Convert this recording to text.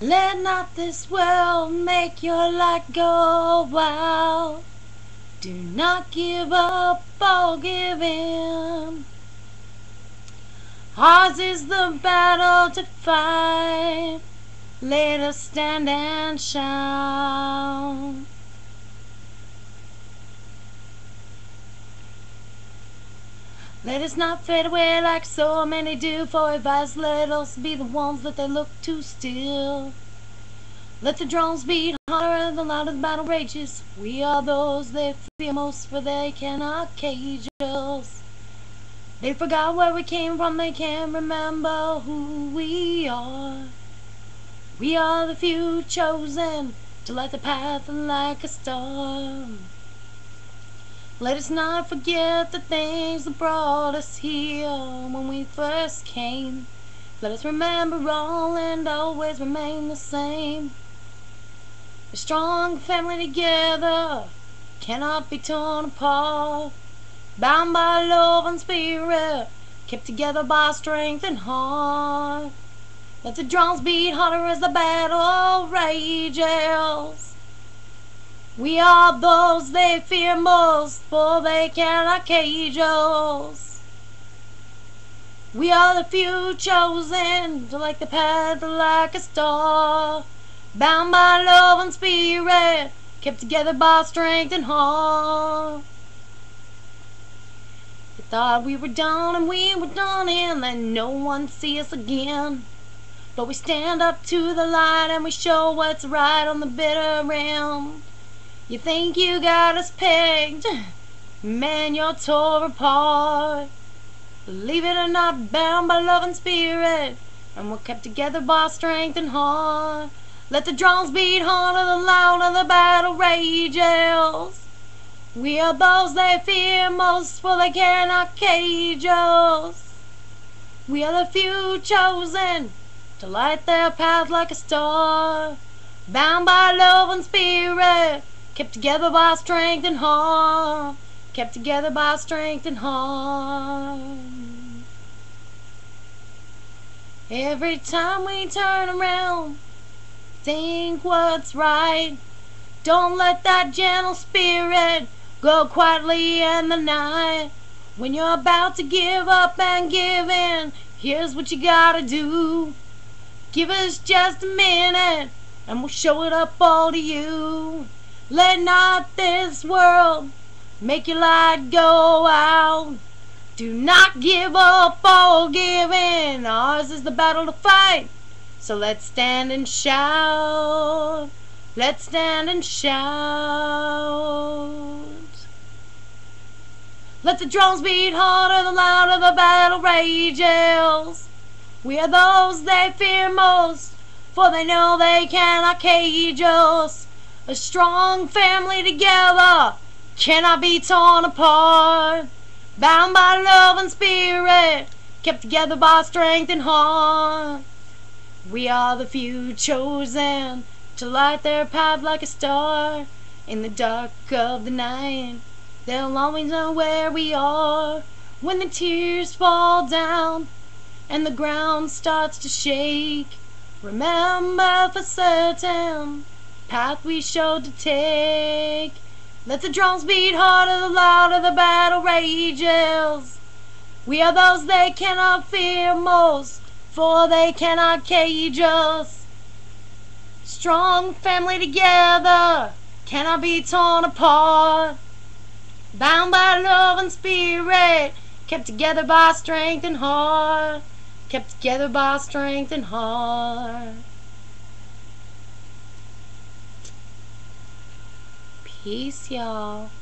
Let not this world make your light go wild. Do not give up or give in. Ours is the battle to fight. Let us stand and shout. Let us not fade away like so many do, for us let us be the ones that they look to still. Let the drums beat harder, the louder the battle rages. We are those they fear most, for they cannot cage us. They forgot where we came from, they can't remember who we are. We are the few chosen to light the path like a star. Let us not forget the things that brought us here when we first came. Let us remember all and always remain the same. A strong family together cannot be torn apart. Bound by love and spirit, kept together by strength and heart. Let the drums beat harder as the battle rages. We are those they fear most, for they cannot cage us. We are the few chosen to light the path like a star, bound by love and spirit, kept together by strength and heart. We thought we were done and we were done and let no one see us again. But we stand up to the light and we show what's right on the bitter end. You think you got us pegged, man, you're tore apart. Believe it or not, bound by love and spirit, and we're kept together by strength and heart. Let the drums beat harder, the louder the battle rages. We are those they fear most, for they cannot cage us. We are the few chosen to light their path like a star, bound by love and spirit. Kept together by strength and heart. Kept together by strength and heart. Every time we turn around, think what's right. Don't let that gentle spirit go quietly in the night. When you're about to give up and give in, here's what you gotta do. Give us just a minute, and we'll show it up all to you. Let not this world make your light go out. Do not give up give in. Ours is the battle to fight. So let's stand and shout. Let's stand and shout. Let the drums beat harder, the louder the battle rages. We are those they fear most, for they know they cannot cage us. A strong family together cannot be torn apart. Bound by love and spirit, kept together by strength and heart. We are the few chosen to light their path like a star. In the dark of the night, they'll always know where we are. When the tears fall down and the ground starts to shake, remember for certain path we showed to take. Let the drums beat harder, the louder the battle rages. We are those they cannot fear most, for they cannot cage us. Strong family together cannot be torn apart. Bound by love and spirit, kept together by strength and heart. Kept together by strength and heart. Peace, y'all.